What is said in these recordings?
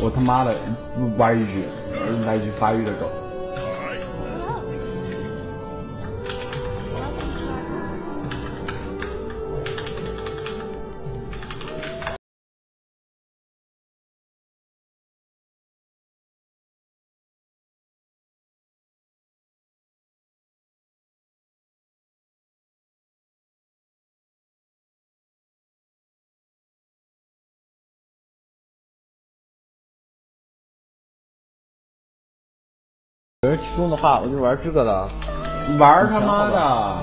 我他妈的玩一局，来一句发育的狗。中的话，我就玩这个了。玩他妈的！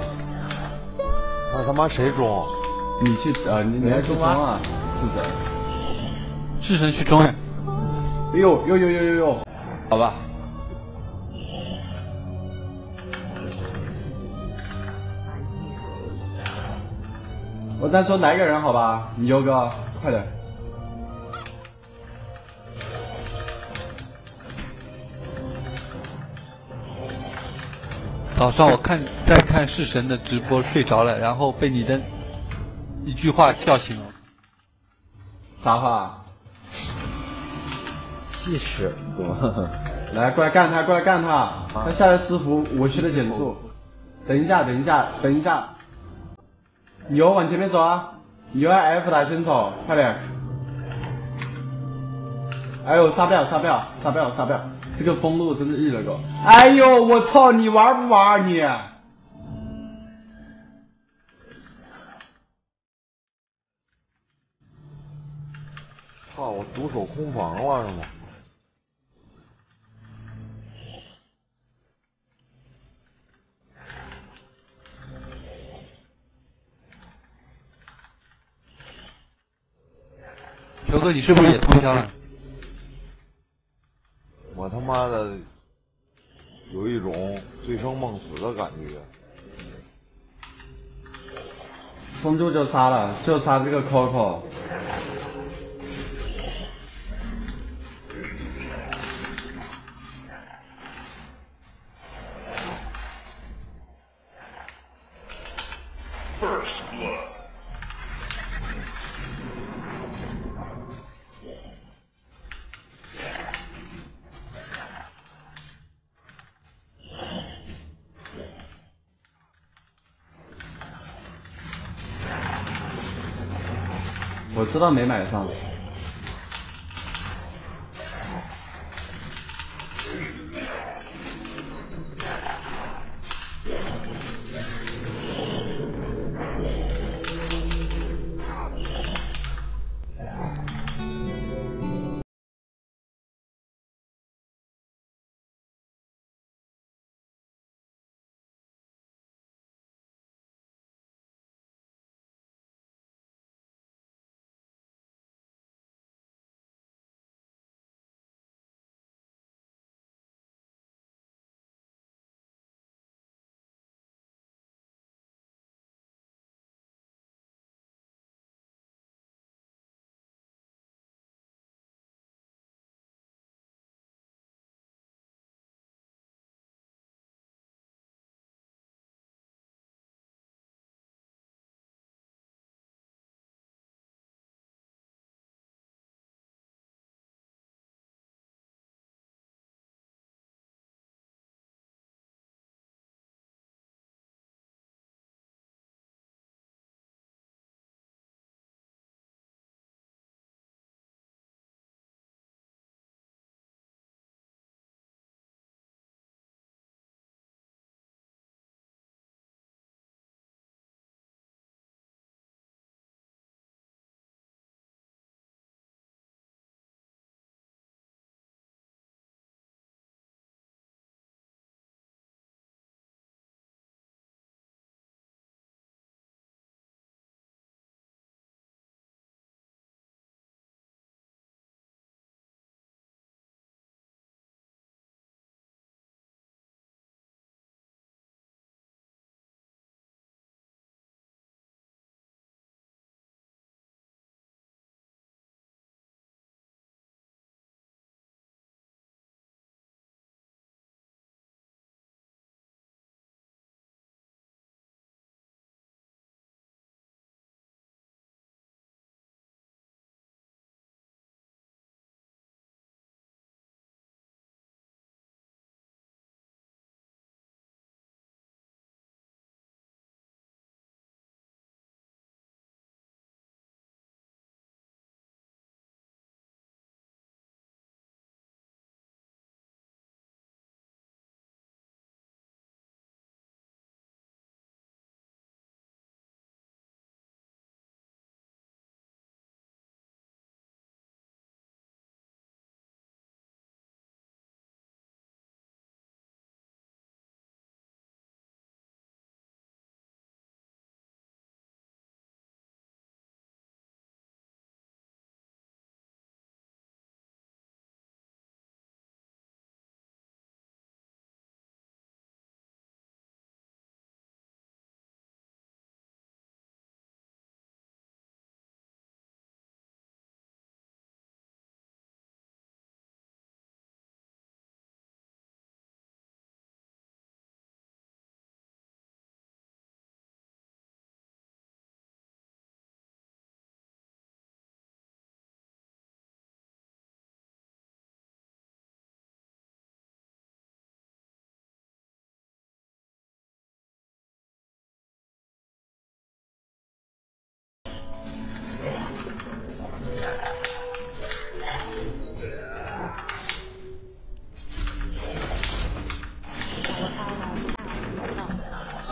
那他妈谁中？你去呃，你你还去中啊？是谁？智神去中哎！哎呦呦呦呦呦呦！好吧。我再说来个人好吧？你优哥，快点。早上我看在看弑神的直播睡着了，然后被你的一句话叫醒了。啥话？气势，来过来干他，过来干他！他下来私服，我去的减速。等一下，等一下，等一下。牛往前面走啊！你又要 F 打先走，快点！哎呦，杀不了，杀不了，杀不了，杀不了！这个封路真的日了狗！哎呦，我操！你玩不玩你？操！我独守空房了是吗？球哥，你是不是也通宵了？妈的有一种醉生梦死的感觉。封住就杀了，就杀这个 Coco。我知道没买上。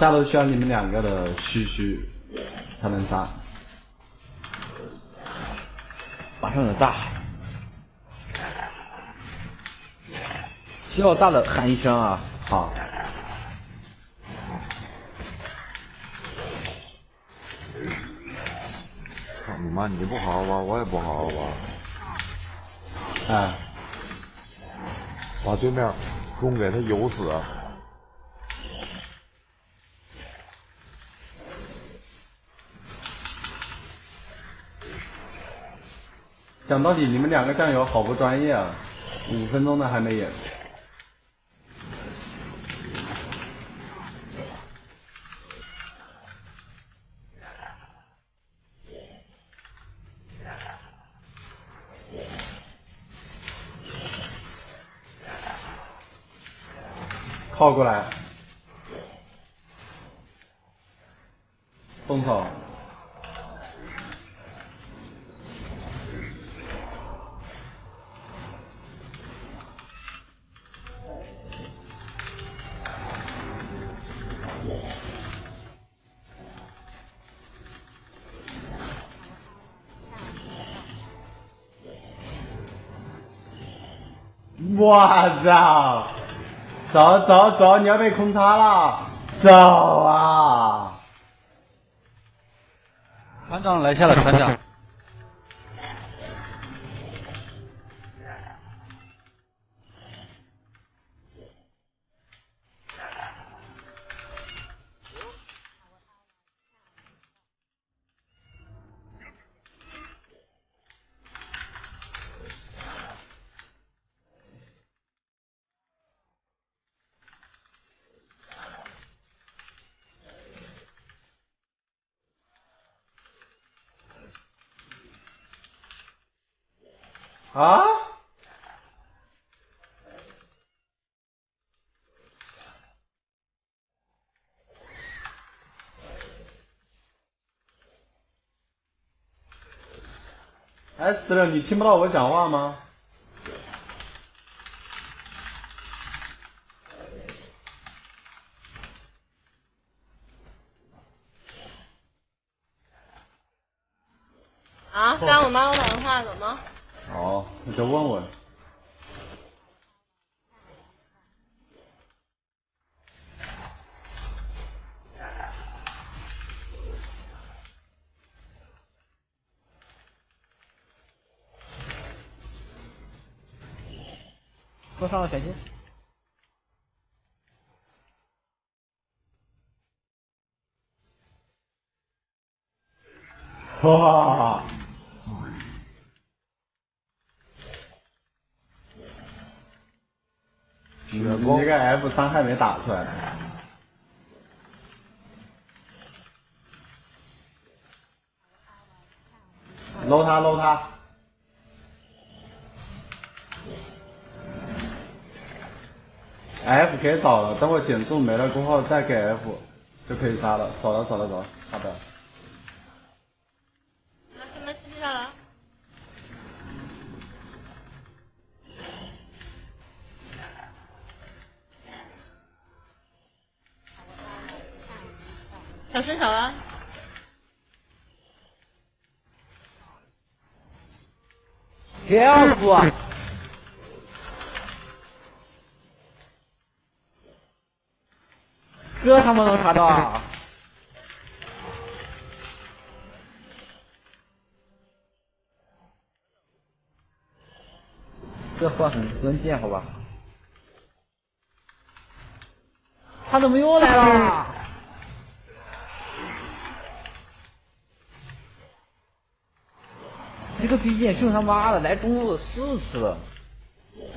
下路需要你们两个的嘘嘘才能杀。马上有大，需要大的喊一声啊！好，操你妈！你不好好玩，我也不好好玩，哎，把对面中给他游死。讲到底你们两个酱油好不专业啊，五分钟的还没演。靠过来，动手。我操！走走走，你要被空插了，走啊！团长来下了，船长。啊？哎，死了！你听不到我讲话吗？啊，刚刚我妈给我打电话，怎么了？哦，那就问问。多上了小心。哇！你你这个 F 伤害没打出来。搂他搂他。F 可以找了，等我减速没了过后再给 F 就可以杀了。走了走了走了，好的。小心小安，天赋啊！这他妈能查到啊？这话很关键，好吧？他怎么又来了？这个逼剑圣他妈的来中路四次了，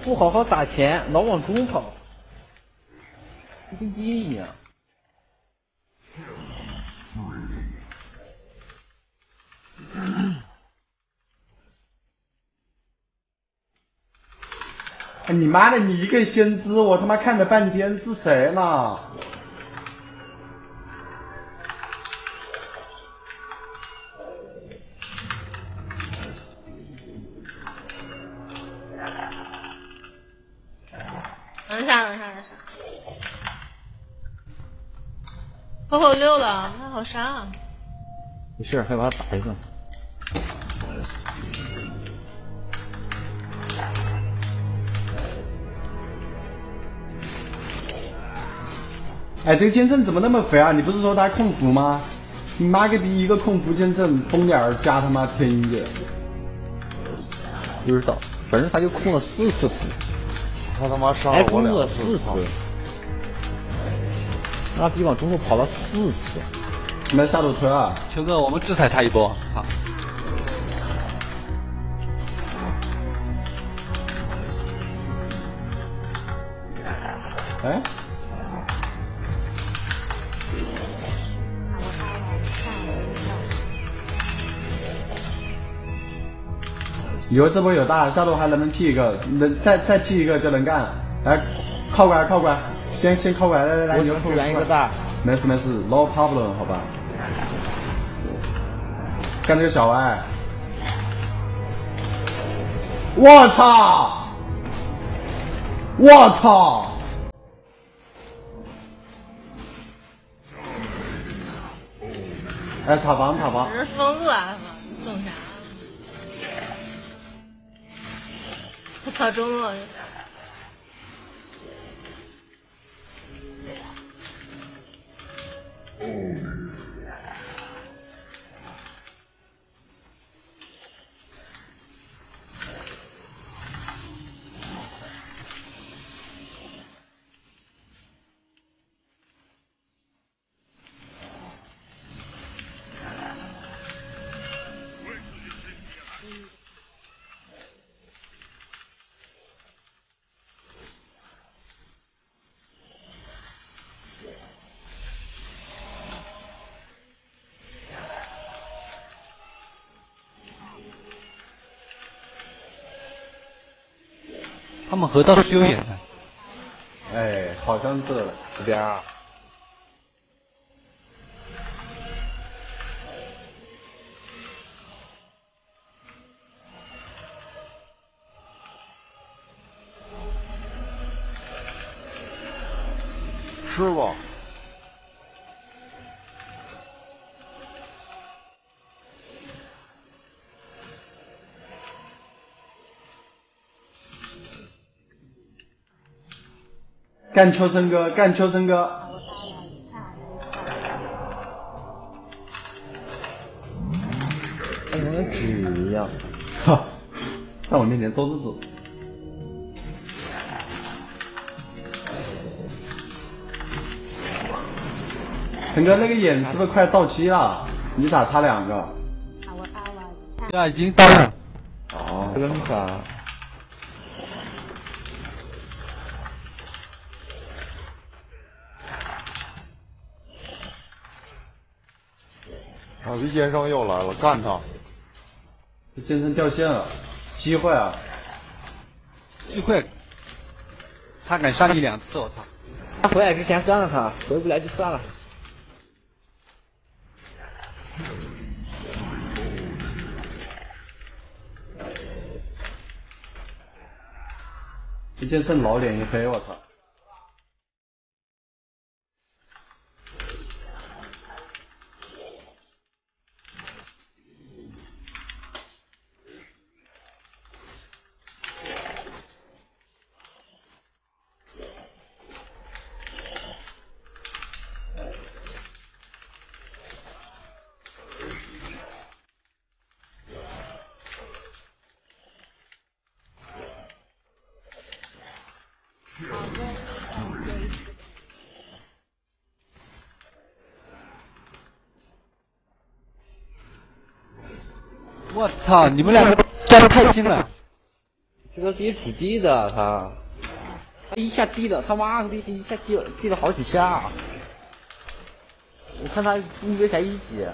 不好好打钱，老往中跑，跟鸡一样。哎你妈的，你一个先知，我他妈看了半天是谁呢？等一下，等一下，等一下。火火溜了，他好杀啊！没事，还把他打一顿。哎，这个剑圣怎么那么肥啊？你不是说他控符吗？你妈个逼，一个控符剑圣，疯点儿加他妈天一，不知道，反正他就控了四次符，他他妈杀了我两了四次，那逼往中路跑了四次。你们下路推啊！秋哥，我们制裁他一波。好，哎，以后这波有大，下路还能不能踢一个？能再再踢一个就能干。来，靠过来，靠过来，先先靠过来，来来来，我你就支援一个大，没事没事，no problem，好吧。干这个小歪，我操！我操！哎，塔防塔防我，是疯了，懂啥？我操，中路！他们河道是有眼的。哎，好像是这边啊，吃吧。干秋生哥，干秋生哥。跟那个纸一样。哈，在我面前都是纸。陈哥，那个眼是不是快到期了？你咋差两个？现在，已经到了。哦，这个啥？傻逼奸商又来了，干他！这剑圣掉线了，机会啊！机会。他敢杀你两次，我操！他回来之前干了他，回不来就算了。这剑圣老脸一黑，我操！我操！你们两个站的太近了，这个直接补地的他，他一下地的，他妈个逼，一下地了，地了好几下。我看他 UB 才一级。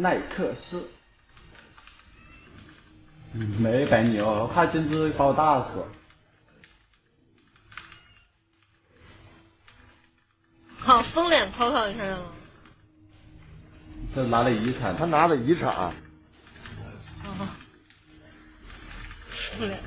耐克斯。嗯没白牛，我怕简直把我打死。好，疯脸泡泡，你看到吗？他拿了遗产，他拿的遗产，哦，风脸。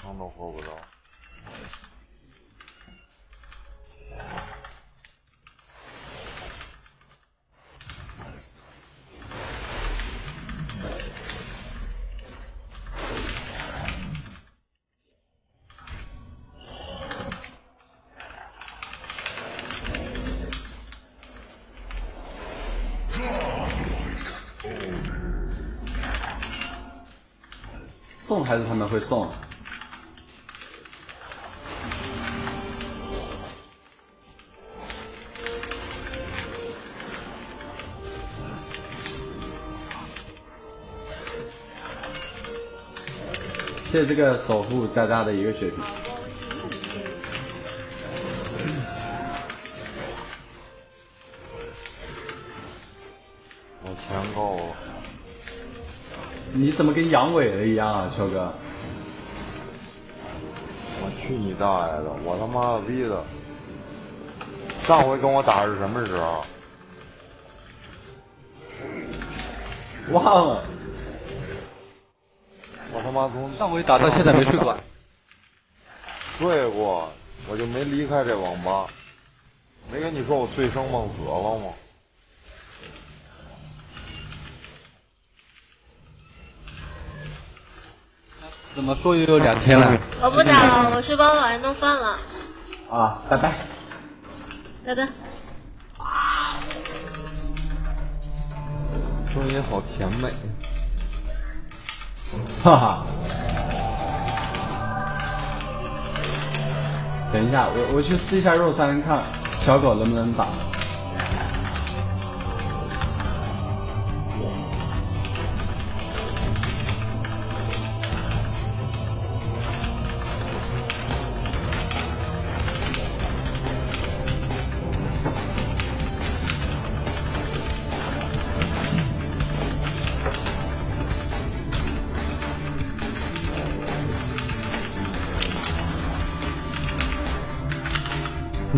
汤都活不着。送还是他们会送？谢谢这个守护佳佳的一个血瓶。我钱够了，你怎么跟阳痿了一样啊，秋哥？我去你大爷的！我他妈的逼的！上回跟我打是什么时候？忘了。我他妈从上回打到现在没睡过。睡过，我就没离开这网吧。没跟你说我醉生梦死了吗？怎么说也有两天了。我不打了，我去帮老爷弄饭了，啊，拜拜。拜拜。声音好甜美。哈哈。等一下，我我去试一下肉三，看小狗能不能打。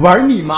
玩你妈！